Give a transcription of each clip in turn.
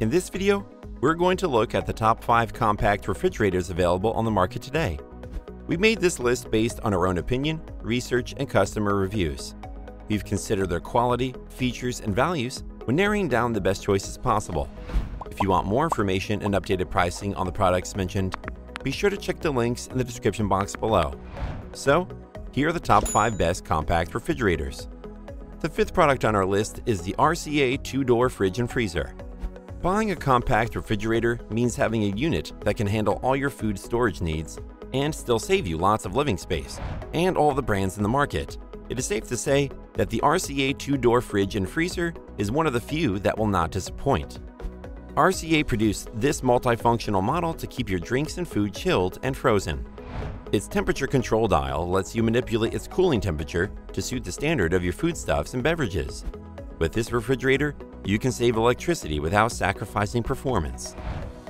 In this video, we're going to look at the top 5 compact refrigerators available on the market today. We made this list based on our own opinion, research, and customer reviews. We've considered their quality, features, and values when narrowing down the best choices possible. If you want more information and updated pricing on the products mentioned, be sure to check the links in the description box below. So, here are the top 5 best compact refrigerators. The fifth product on our list is the RCA two-door fridge and freezer. Buying a compact refrigerator means having a unit that can handle all your food storage needs and still save you lots of living space, and all the brands in the market. It is safe to say that the RCA two-door fridge and freezer is one of the few that will not disappoint. RCA produced this multifunctional model to keep your drinks and food chilled and frozen. Its temperature control dial lets you manipulate its cooling temperature to suit the standard of your foodstuffs and beverages. With this refrigerator, you can save electricity without sacrificing performance.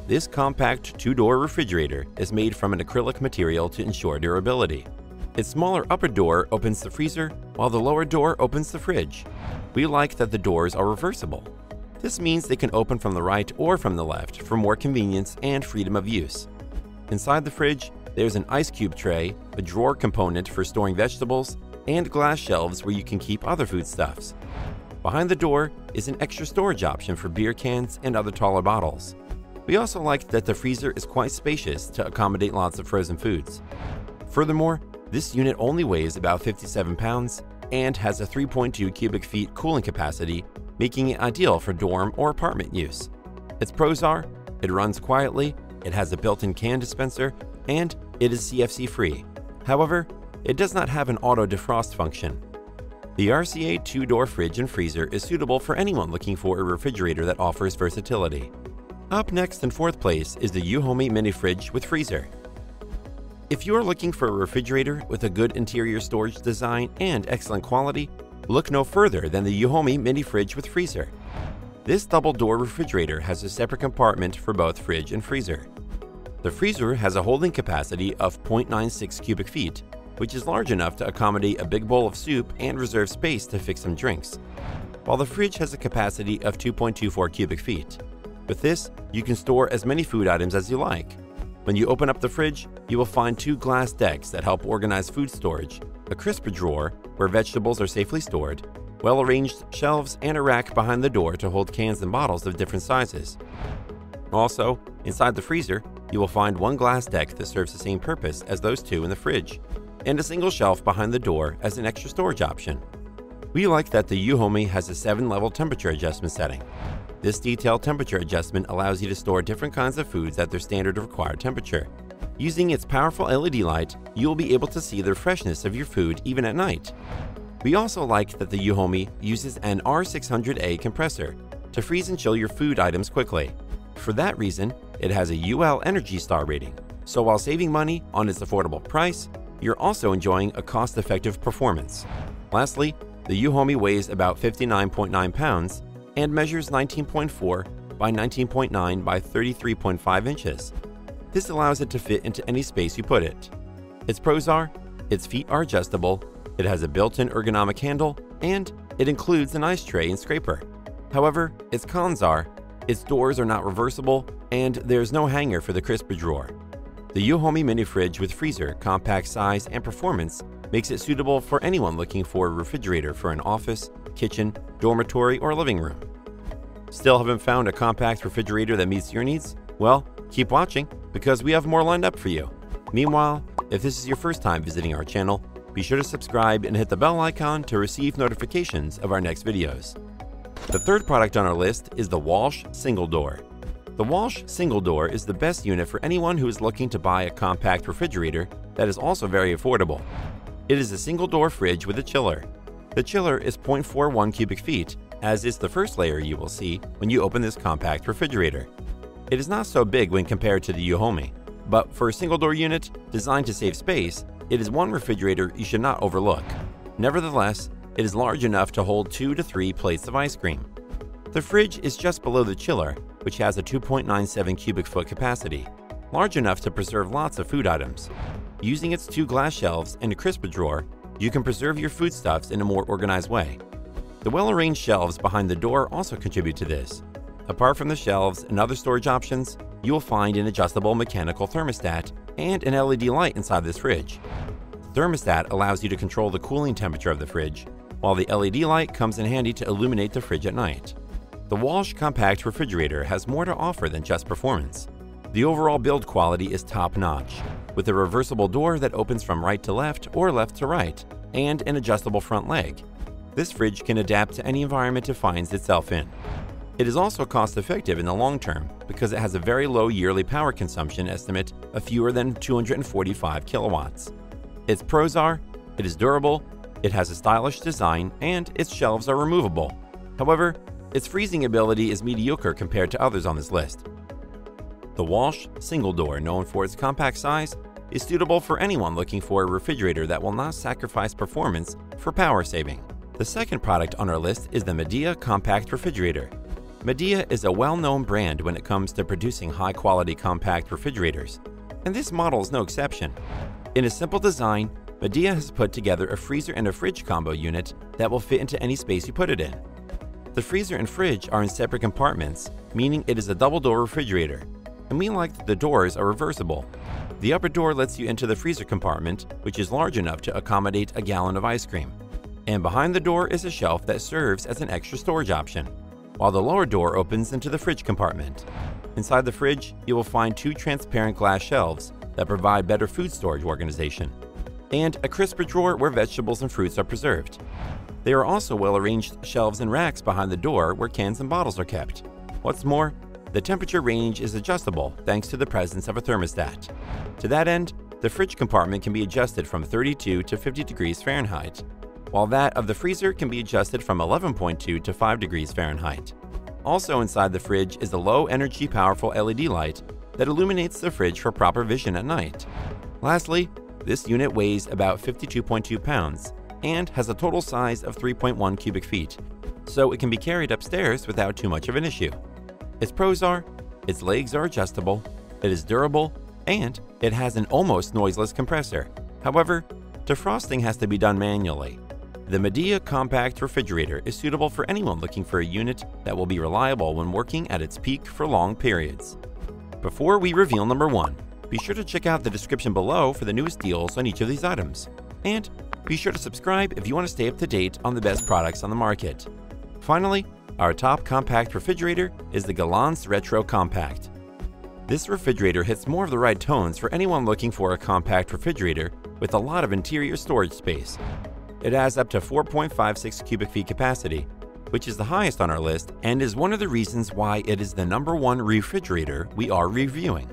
This compact two-door refrigerator is made from an acrylic material to ensure durability. Its smaller upper door opens the freezer, while the lower door opens the fridge. We like that the doors are reversible. This means they can open from the right or from the left for more convenience and freedom of use. Inside the fridge, there's an ice cube tray, a drawer component for storing vegetables, and glass shelves where you can keep other foodstuffs. Behind the door is an extra storage option for beer cans and other taller bottles. We also like that the freezer is quite spacious to accommodate lots of frozen foods. Furthermore, this unit only weighs about 57 pounds and has a 3.2 cubic feet cooling capacity, making it ideal for dorm or apartment use. Its pros are it runs quietly, it has a built in can dispenser, and it is CFC free. However, it does not have an auto defrost function. The RCA two door fridge and freezer is suitable for anyone looking for a refrigerator that offers versatility. Up next in fourth place is the Euhomy mini fridge with freezer. If you are looking for a refrigerator with a good interior storage design and excellent quality, look no further than the Euhomy mini fridge with freezer. This double door refrigerator has a separate compartment for both fridge and freezer. The freezer has a holding capacity of 0.96 cubic feet, which is large enough to accommodate a big bowl of soup and reserve space to fix some drinks, while the fridge has a capacity of 2.24 cubic feet. With this, you can store as many food items as you like. When you open up the fridge, you will find two glass decks that help organize food storage, a crisper drawer where vegetables are safely stored, well arranged shelves, and a rack behind the door to hold cans and bottles of different sizes. Also, inside the freezer, you will find one glass deck that serves the same purpose as those two in the fridge, and a single shelf behind the door as an extra storage option. We like that the Euhomy has a 7 level temperature adjustment setting. This detailed temperature adjustment allows you to store different kinds of foods at their standard required temperature. Using its powerful LED light, you will be able to see the freshness of your food even at night. We also like that the Euhomy uses an R600A compressor to freeze and chill your food items quickly. For that reason, it has a UL Energy Star rating, so while saving money on its affordable price, you're also enjoying a cost-effective performance. Lastly, the Euhomy weighs about 59.9 pounds and measures 19.4 by 19.9 by 33.5 inches. This allows it to fit into any space you put it. Its pros are, its feet are adjustable, it has a built-in ergonomic handle, and it includes an ice tray and scraper. However, its cons are, its doors are not reversible, and there's no hanger for the crisper drawer. The Euhomy mini fridge with freezer, compact size, and performance makes it suitable for anyone looking for a refrigerator for an office, kitchen, dormitory, or living room. Still haven't found a compact refrigerator that meets your needs? Well, keep watching because we have more lined up for you. Meanwhile, if this is your first time visiting our channel, be sure to subscribe and hit the bell icon to receive notifications of our next videos. The third product on our list is the Walsh Single Door. The Walsh Single Door is the best unit for anyone who is looking to buy a compact refrigerator that is also very affordable. It is a single door fridge with a chiller. The chiller is 0.41 cubic feet, as is the first layer you will see when you open this compact refrigerator. It is not so big when compared to the Euhomy, but for a single door unit designed to save space, it is one refrigerator you should not overlook. Nevertheless, it is large enough to hold 2 to 3 plates of ice cream. The fridge is just below the chiller, which has a 2.97 cubic foot capacity, large enough to preserve lots of food items. Using its two glass shelves and a crisper drawer, you can preserve your foodstuffs in a more organized way. The well-arranged shelves behind the door also contribute to this. Apart from the shelves and other storage options, you will find an adjustable mechanical thermostat and an LED light inside this fridge. The thermostat allows you to control the cooling temperature of the fridge, while the LED light comes in handy to illuminate the fridge at night. The Walsh Compact Refrigerator has more to offer than just performance. The overall build quality is top-notch, with a reversible door that opens from right to left or left to right, and an adjustable front leg. This fridge can adapt to any environment it finds itself in. It is also cost effective in the long term because it has a very low yearly power consumption estimate of fewer than 245 kilowatts. Its pros are it is durable, it has a stylish design, and its shelves are removable. However, its freezing ability is mediocre compared to others on this list. The Walsh single door, known for its compact size, is suitable for anyone looking for a refrigerator that will not sacrifice performance for power saving. The second product on our list is the Midea Compact Refrigerator. Midea is a well-known brand when it comes to producing high-quality compact refrigerators, and this model is no exception. In a simple design, Midea has put together a freezer and a fridge combo unit that will fit into any space you put it in. The freezer and fridge are in separate compartments, meaning it is a double-door refrigerator, and we like that the doors are reversible. The upper door lets you into the freezer compartment, which is large enough to accommodate a gallon of ice cream. And behind the door is a shelf that serves as an extra storage option while the lower door opens into the fridge compartment. Inside the fridge, you will find two transparent glass shelves that provide better food storage organization, and a crisper drawer where vegetables and fruits are preserved. There are also well-arranged shelves and racks behind the door where cans and bottles are kept. What's more, the temperature range is adjustable thanks to the presence of a thermostat. To that end, the fridge compartment can be adjusted from 32 to 50 degrees Fahrenheit, while that of the freezer can be adjusted from 11.2 to 5 degrees Fahrenheit. Also inside the fridge is a low-energy powerful LED light that illuminates the fridge for proper vision at night. Lastly, this unit weighs about 52.2 pounds and has a total size of 3.1 cubic feet, so it can be carried upstairs without too much of an issue. Its pros are, its legs are adjustable, it is durable, and it has an almost noiseless compressor. However, defrosting has to be done manually, the Midea Compact Refrigerator is suitable for anyone looking for a unit that will be reliable when working at its peak for long periods. Before we reveal number 1, be sure to check out the description below for the newest deals on each of these items. And be sure to subscribe if you want to stay up to date on the best products on the market. Finally, our top compact refrigerator is the Galanz Retro Compact. This refrigerator hits more of the right tones for anyone looking for a compact refrigerator with a lot of interior storage space. It has up to 4.56 cubic feet capacity, which is the highest on our list and is one of the reasons why it is the number one refrigerator we are reviewing.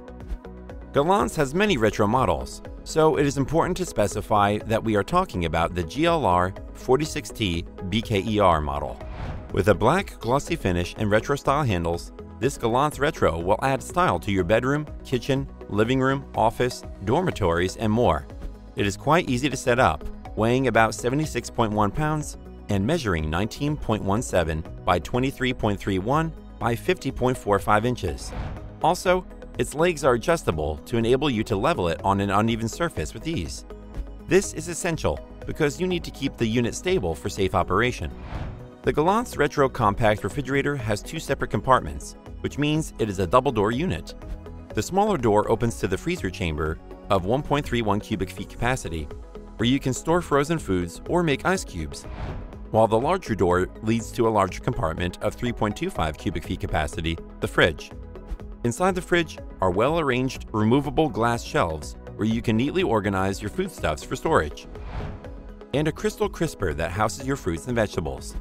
Galanz has many retro models, so it is important to specify that we are talking about the GLR 46T BKER model. With a black glossy finish and retro style handles, this Galanz Retro will add style to your bedroom, kitchen, living room, office, dormitories, and more. It is quite easy to set up, weighing about 76.1 pounds and measuring 19.17 by 23.31 by 50.45 inches. Also, its legs are adjustable to enable you to level it on an uneven surface with ease. This is essential because you need to keep the unit stable for safe operation. The Galanz Retro Compact Refrigerator has two separate compartments, which means it is a double-door unit. The smaller door opens to the freezer chamber of 1.31 cubic feet capacity where you can store frozen foods or make ice cubes, while the larger door leads to a larger compartment of 3.25 cubic feet capacity, the fridge. Inside the fridge are well-arranged removable glass shelves where you can neatly organize your foodstuffs for storage, and a crystal crisper that houses your fruits and vegetables.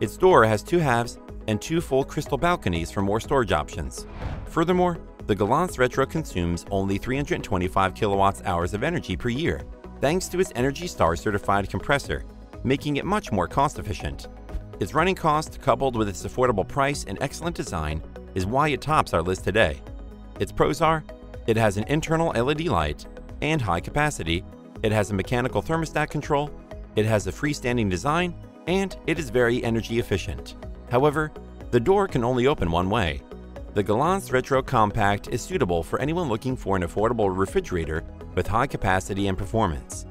Its door has two halves and two full crystal balconies for more storage options. Furthermore, the Galanz Retro consumes only 325 kilowatts hours of energy per year, thanks to its Energy Star certified compressor, making it much more cost efficient. Its running cost, coupled with its affordable price and excellent design, is why it tops our list today. Its pros are it has an internal LED light and high capacity, it has a mechanical thermostat control, it has a freestanding design, and it is very energy efficient. However, the door can only open one way. The Galanz Retro Compact is suitable for anyone looking for an affordable refrigerator with high capacity and performance.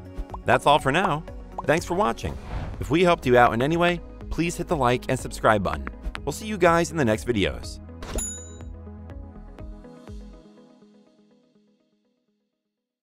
That's all for now. Thanks for watching. If we helped you out in any way, please hit the like and subscribe button. We'll see you guys in the next videos.